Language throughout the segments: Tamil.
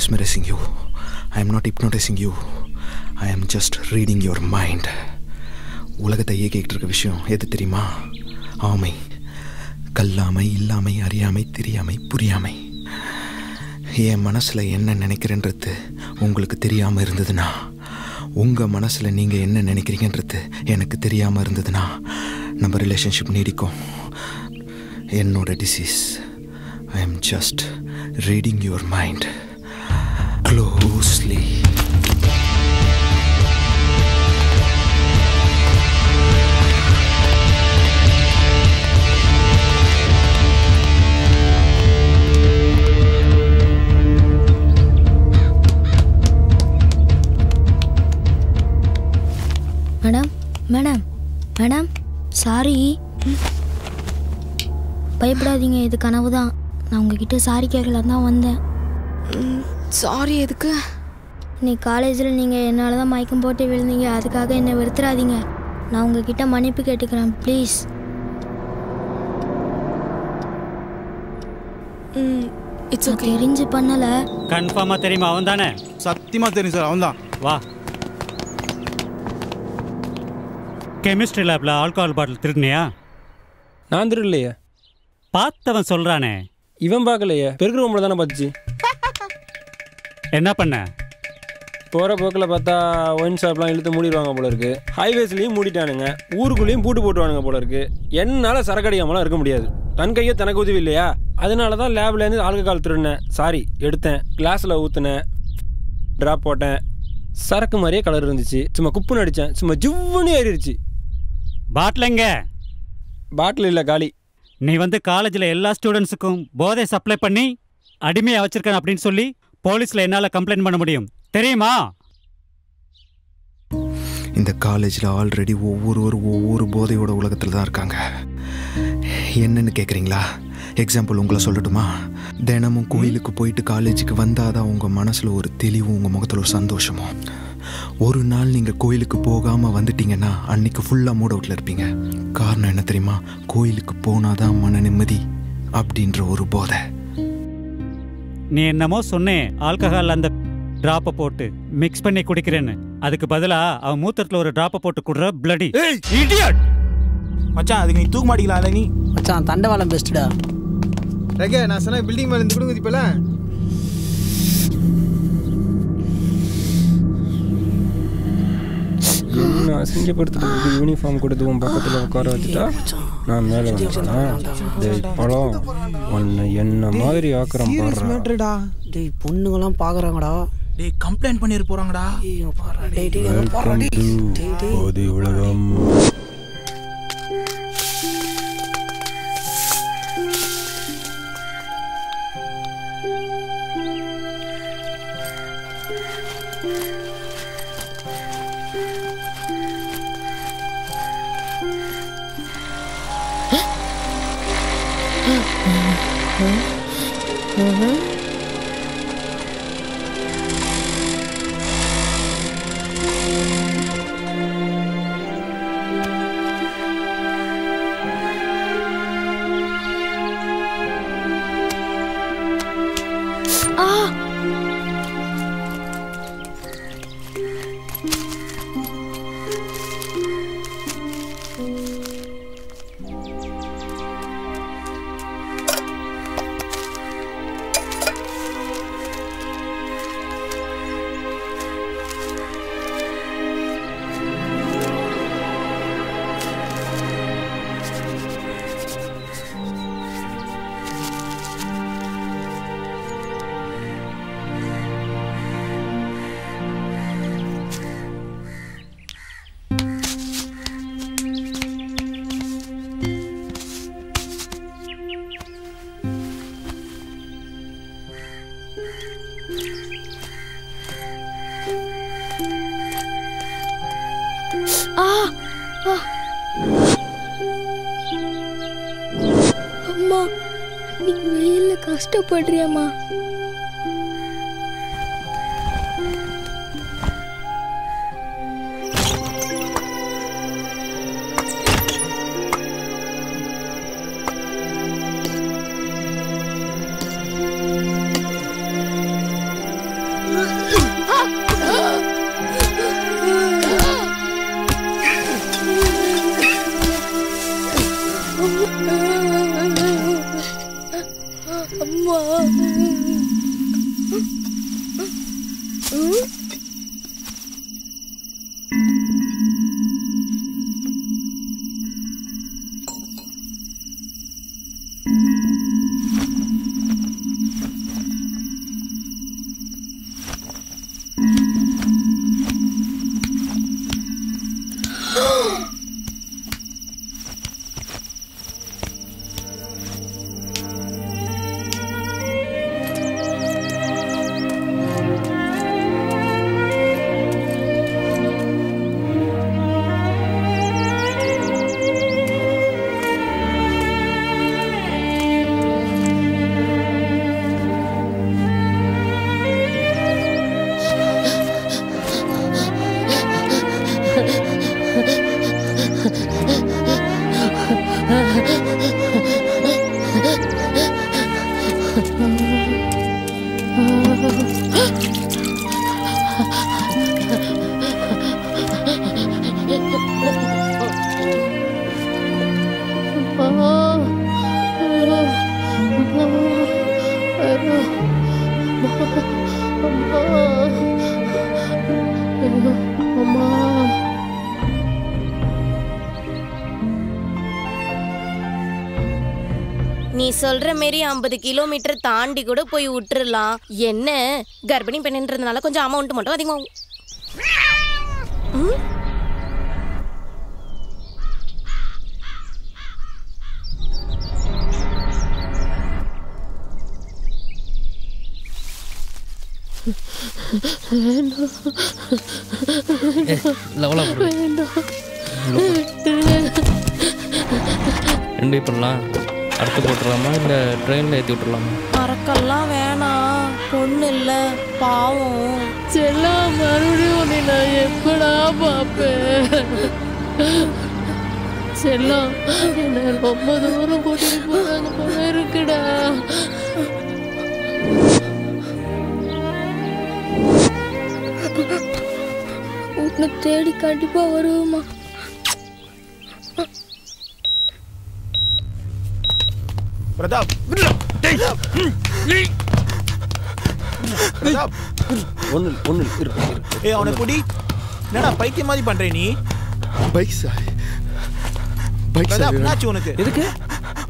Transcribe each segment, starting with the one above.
Mesmerising you I am not hypnotising you I am just reading your mind உலகத்தை இயக்கிட்டு இருக்க விஷயம் எது தெரியுமா? ஆமை. கல்லாமை இல்லாமை அறியாமை தெரியாமை புரியாமை. என் மனசில் என்ன நினைக்கிறேன்றது உங்களுக்கு தெரியாமல் இருந்ததுன்னா? உங்கள் மனசில் நீங்கள் என்ன நினைக்கிறீங்கன்றது எனக்கு தெரியாமல் இருந்ததுன்னா? நம்ம ரிலேஷன்ஷிப் நீடிக்கும். என்னோட disease I am just reading your mind closely madam madam madam sorry பயப்படாதீங்க இது கனவு தான் நான் உங்ககிட்ட சாரி கேட்கலாம் தான் வந்தேன். சாரி எதுக்கு? இன்னைக்கு காலேஜில் நீங்கள் என்னால் தான் மயக்கம் போட்டு விழுந்தீங்க. அதுக்காக என்னை வெறுத்துறாதீங்க. நான் உங்ககிட்ட மன்னிப்பு கேட்டுக்கிறேன் ப்ளீஸ் இட்ஸ் ஓகே தெரிஞ்சு பண்ணலை. கன்ஃபார்மா தெரியுமா? அவன் தானே சத்தியமா தெரியும் சார் அவன் தான் வா கெமிஸ்ட்ரி லேப்ல ஆல்கஹால் பாட்டில் திருடினியா? நான் திருடலையே. பார்த்தவன் சொல்றானே. இவன் பார்க்கலையே. பெருக்கிற ரூமில் தானே பார்த்துச்சு. என்ன பண்ண? போகிற போக்கில் பார்த்தா ஒயின் ஷாப்லாம் இழுத்து மூடிடுவாங்க போல இருக்கு. ஹைவேஸ்லேயும் மூடிட்டானுங்க. ஊருக்குள்ளேயும் பூட்டு போட்டுவானுங்க போல இருக்கு. என்னால் சரக்கடிக்காமலாம் இருக்க முடியாது. தன் கையை தனக்கு உதவி இல்லையா? அதனால தான் லேப்லேருந்து ஆல்கஹால் திருடினேன். சாரி எடுத்தேன். கிளாஸில் ஊற்றுனேன் ட்ராப் போட்டேன். சரக்கு மாதிரியே கலர் இருந்துச்சு. சும்மா குப்புன்னு அடித்தேன் சும்மா ஜிவ்வுன்னு ஏறிடுச்சு. பாட்டில் எங்க? பாட்டில் இல்லை காலி. நீ வந்து காலேஜில் எல்லா ஸ்டூடெண்ட்ஸுக்கும் போதை சப்ளை பண்ணி அடிமையாக வச்சிருக்கேன் அப்படின்னு சொல்லி போலீஸில் என்னால் கம்ப்ளைண்ட் பண்ண முடியும். தெரியுமா? இந்த காலேஜில் ஆல்ரெடி ஒவ்வொருவரும் ஒவ்வொரு போதையோட உலகத்தில் தான் இருக்காங்க. என்னன்னு கேட்குறீங்களா எக்ஸாம்பிள் உங்களை சொல்லட்டுமா? தினமும் கோயிலுக்கு போயிட்டு காலேஜுக்கு வந்தால் தான் உங்கள் மனசில் ஒரு தெளிவும் உங்கள் முகத்தில் ஒரு சந்தோஷமும். ஒரு நாள் நீங்கள் கோயிலுக்கு போகாமல் வந்துட்டீங்கன்னா அன்னைக்கு ஃபுல்லாக மூட் அவுட்டில் இருப்பீங்க. காரணம் என்ன தெரியுமா? கோயிலுக்கு போனால் தான் மன நிம்மதி அப்படின்ற ஒரு போதை. நீ என்னமோ சொன்னேன் ஆல்கஹால் அந்த டிராப்பை போட்டு மிக்ஸ் பண்ணி குடிக்கிறேன்னு. அதுக்கு பதிலா அவன் மூத்திரத்தில் ஒரு டிராப்பை போட்டு குடுற பிளடி இடியட் மச்சான் அதுக்கு நீ தூக்க மாட்டீங்களா நீ. மச்சான் தண்டவாளம் பெஸ்ட்டுடா ரகே நான் சொன்ன பில்டிங் மேல இருந்து கூட குதிப்பல. என்ன அசிங்கப்படுத்துறதுக்கு யூனிஃபார்ம் கொடுத்து உன் பக்கத்தில் உட்கார வச்சுட்டா நான் மேலே வந்துட்டேன்? டேய் பழம். உன்னை என்ன மாதிரி ஆக்குறேன் பாடுறா? டேய் பொண்ணுங்கலாம் பார்க்குறாங்கடா டேய் கம்ப்ளைண்ட் பண்ணிட்டு போறாங்கடா. டேய் டேய் அங்க பாருடா, அம்மா நீ வெயில்ல கஷ்டப்படுறியம்மா. நீ சொல்ற மாரி ஐம்பது கிலோமீட்டர் தாண்டி கூட போய் விட்டுறலாம். என்ன? கர்ப்பிணி பெண்ணுன்றதுனால கொஞ்சம் அமௌண்ட் மட்டும் அதிகமாகும். ம்? ரெண்டு பண்ணலாம். அடுத்து போட்டுடலாமா? இல்லை ட்ரெயினில் ஏற்றி விட்டுடலாமா? மறக்கெல்லாம் வேணாம். பொண்ணு இல்லை பாவம். செல்லா மறுபடியும் உன்னை நான் எப்படா பார்ப்பேன்? செல்லம் என்ன ரொம்ப தூரம் கூட்டிட்டு போறாங்க போல இருக்குடா. உன்னை தேடி கண்டிப்பா வருவோமா பிரதாப். பிரதாப். ஒன்று இருக்கு ஏய் அவனை குடி. என்னடா பைத்தியம் மாதிரி பண்ற நீ? பைக் சார் பைக் சார் என்னாச்சு உனக்கு? எதுக்கு?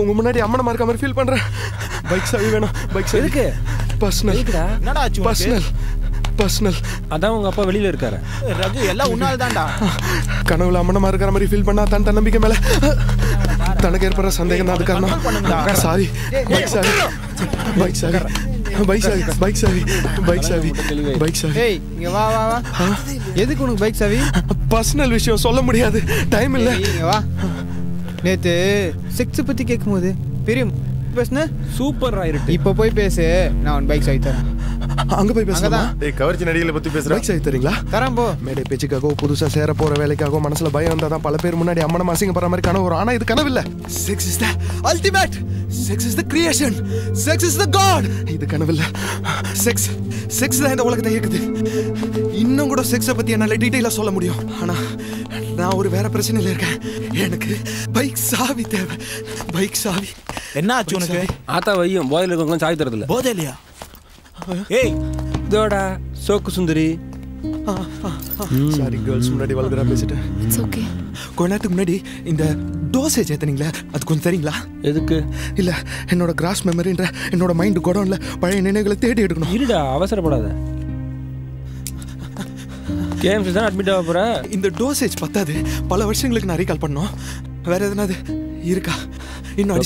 உங்க முன்னாடி அம்மனமா இருக்க மாதிரி ஃபீல் பண்றேன். பைக் சாவி வேணும் பைக் சாவி. எதுக்கு? பர்சனல் என்னடா ஆச்சு பர்சனல் பர்சனல் அதான் உங்க அப்பா வெளியில இருக்காரு. ரகு எல்லாம் உன்னால தான்டா கனவுல அம்மனமா இருக்கிற மாதிரி ஃபீல் பண்ணா தன் தன்னம்பிக்கை மேல. தனக்கு ஏற்படுற சந்தேகம் தான். அது காரணம். சாரி பைக் சாவி பைக் சாவி பைக் சாவி பைக் சாவி பைக் சாவி பைக் சாவி ஏய் இங்க வா வா வா. எதுக்கு உனக்கு பைக் சாவி பர்சனல் விஷயம் சொல்ல முடியாது. டைம் இல்ல. இங்க வா. நேத்து செக்ஸ் பத்தி கேட்கும்போது பெரிய பேசுன? சூப்பர் ஆயிருக்கு. இப்போ போய் பேசு. நான் உன் பைக் சாவி தரேன். அங்க போய் பேசலாமா. ஏய் கவர்ச்சி நடிகளை பத்தி பேசுறேன் பைக் சாவி தரீங்களா? தரேன் போ மேடை பேச்சுக்காகவோ புதுசா சேர போற வேலைக்காகவோ மனசுல பயம் இருந்தா தான் பல பேர் முன்னாடி அம்மனம் அசிங்கப்படுற மாதிரி கனவு வரும். ஆனா இது கனவு இல்ல sex is the ultimate sex is the creation sex is the god இது கனவு இல்ல செக்ஸ் செக்ஸ் தான் இந்த உலகத்தை இயக்குது. இன்னும் கூட செக்ஸை பத்தி என்னால டீட்டெயிலா சொல்ல முடியும். ஆனா நான் ஒரு வேற பிரச்சனையில இருக்கேன். எனக்கு பைக் சாவி தேவை. பைக் சாவி. என்ன ஆச்சு உனக்கு ஆத்தா வையும். போதையில் இருக்கவங்க சாவி தரதில்ல. போதை இல்லையா ஏய் இதோடா சோக்கு சுந்தரி. சாரி கேர்ள்ஸ் முன்னாடி வல்கரா பேசிட்டேன் இட்ஸ் ஓகே கொஞ்ச நேரத்துக்கு முன்னாடி இந்த டோசேஜ் ஏத்துனீங்களே அது கொஞ்சம் தெரியுங்களா எதுக்கு? இல்ல என்னோட கிராஸ் மெமரின்ற என்னோட மைண்ட் குடோன்ல பழைய நினைவுகளை தேடி எடுக்கணும். இருடா அவசரப்படாத. கேம்ஸ் தான் அட்மிட் ஆக போற. இந்த டோசேஜ் பத்தாது. பல வருஷங்களுக்கு நான் ரீகால் பண்ணோம். வேற எதனாவது இருக்கா? இன்னும்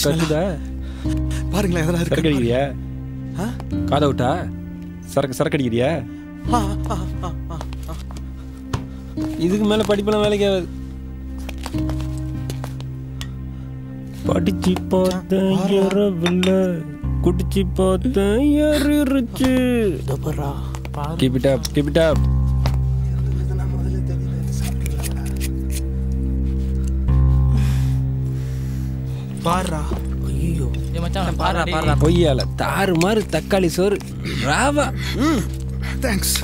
பாருங்களேன் எதனா இருக்கு? காதை விட்டா சரக்கு சரக்கு அடிக்கிறியா. இதுக்கு மேல படிப்பெல்லாம் வேலைக்கு ஆகாது. படிச்சு பார்த்தேன் ஏறவில்லை குடிச்சு பார்த்தேன் ஏறிருச்சு keep it up keep it up பாருடா பொய்யால. தாறு மாதிரி தக்காளி சோறு. ராவா. தேங்க்ஸ்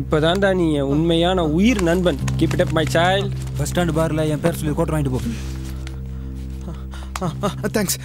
இப்பதான்டா நீ என் உண்மையான உயிர் நண்பன். Keep it up my child bus stand பார்ல என் பேர் சொல்லி கோட்டர் வாங்கிட்டு போ. தேங்க்ஸ்